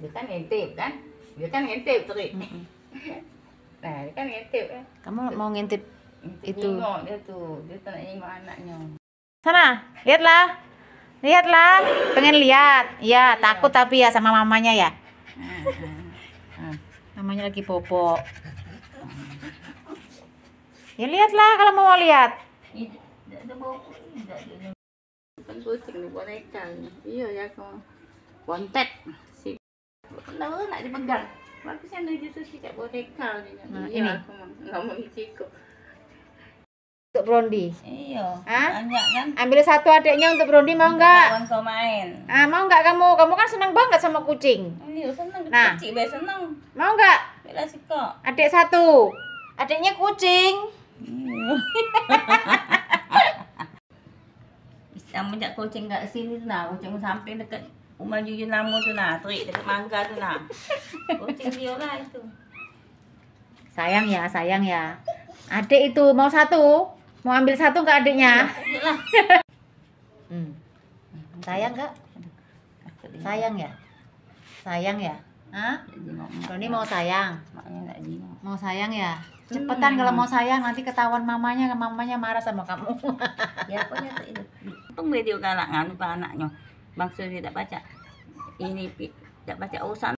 dia kan ngintip kan dia kan ngintip Tri Mm-mm. nah dia kan ngintip kan Kamu mau ngintip Ngintip Itu. Nengok dia tu dia tak nak tengok anaknya sana? Lihatlah. Lihatlah. Pengen lihat. Iya, takut tapi ya sama mamanya ya. ha, ha. ha. Mamanya lagi bobo. Ya lihatlah kalau mau lihat. Bukan kucing boneka iya ya kau kontak kenapa nak dipegang Bagus yang dia justru si kat boneka ni Nah, iya ini. aku nggak mau Untuk Brondi. iya banyak kan Ambil satu adiknya untuk Brondi mau nggak? kawan kau main Ah, mau nggak kamu? Kamu kan senang banget sama kucing. ini senang Nah. kecil biasa senang Mau nggak? bila suka Adik satu. Adiknya kucing. Sama jak kucing kat sini nah, kucing samping dekat rumah Jujun Lama tu nah, terik dekat mangga tu nah. Kucing dia lah itu. Sayang ya, sayang ya. Adik itu mau satu? Mau ambil satu nggak adiknya? Yalah. Hmm. Sayang nggak? Sayang ya? Sayang ya? Hah? Roni mau sayang? Mau sayang ya? Cepetan kalau mau sayang nanti ketahuan mamanya, mamanya marah sama kamu. Ya ya tak itu. Untung dia galak nganu ke anaknya. Dia tak baca. Ini tak baca urusan